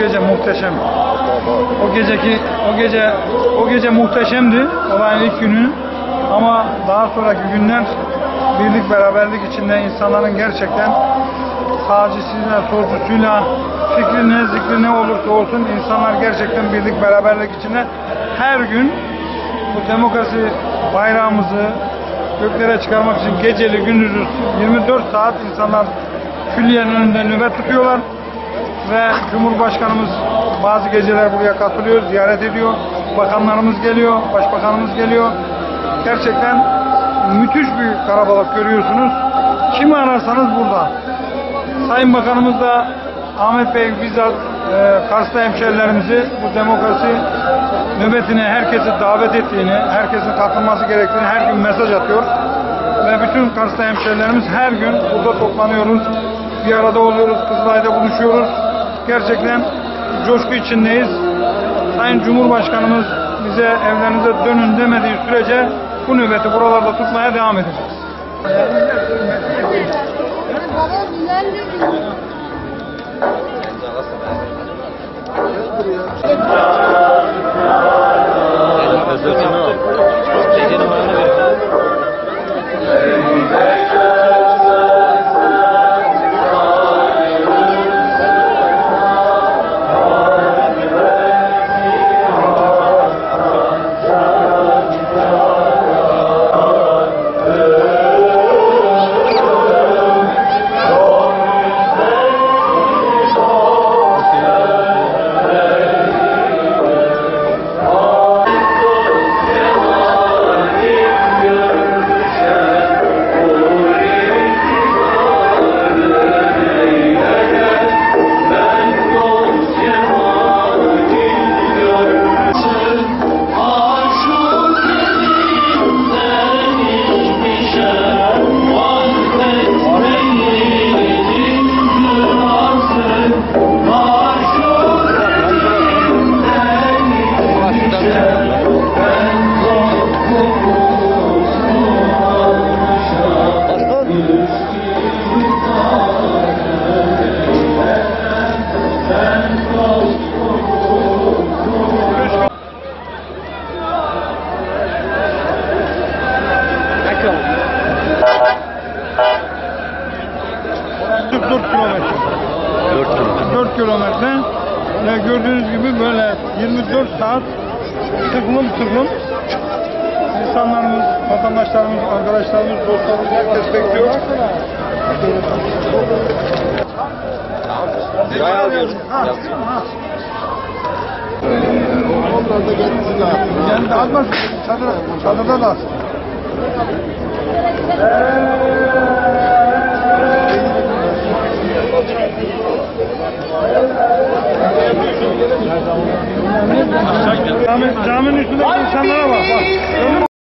gece muhteşem. O geceki o gece o gece muhteşemdi olayın ilk günü. Ama daha sonraki günler birlik beraberlik içinde insanların gerçekten sağcısıyla, solcusuyla, fikri ne, zikri ne olursa olsun insanlar gerçekten birlik beraberlik içinde her gün bu demokrasi bayrağımızı göklere çıkarmak için geceli gündüzü 24 saat insanlar külliyenin önünde nöbet tutuyorlar ve Cumhurbaşkanımız bazı geceler buraya katılıyor, ziyaret ediyor. Bakanlarımız geliyor, başbakanımız geliyor. Gerçekten müthiş bir karabalık görüyorsunuz. Kimi ararsanız burada. Sayın Bakanımız da Ahmet Bey bizzat e, Kars'ta hemşerilerimizi bu demokrasi nöbetine herkesi davet ettiğini, herkesin katılması gerektiğini her gün mesaj atıyor. Ve bütün Kars'ta hemşerilerimiz her gün burada toplanıyoruz. Bir arada oluyoruz, Kızılay'da buluşuyoruz. Gerçekten coşku içindeyiz. Sayın Cumhurbaşkanımız bize evlerinize dönün demediği sürece bu nöbeti buralarda tutmaya devam edeceğiz. Kilometre. Ve gördüğünüz gibi böyle 24 saat tıklım tıklım insanlarımız, vatandaşlarımız, arkadaşlarımız, dostlarımız herkes bekliyor. Sıraya alıyoruz. Almaz. Çadır, çadırda da Cami, caminin üstündeki insanlara bak. bak.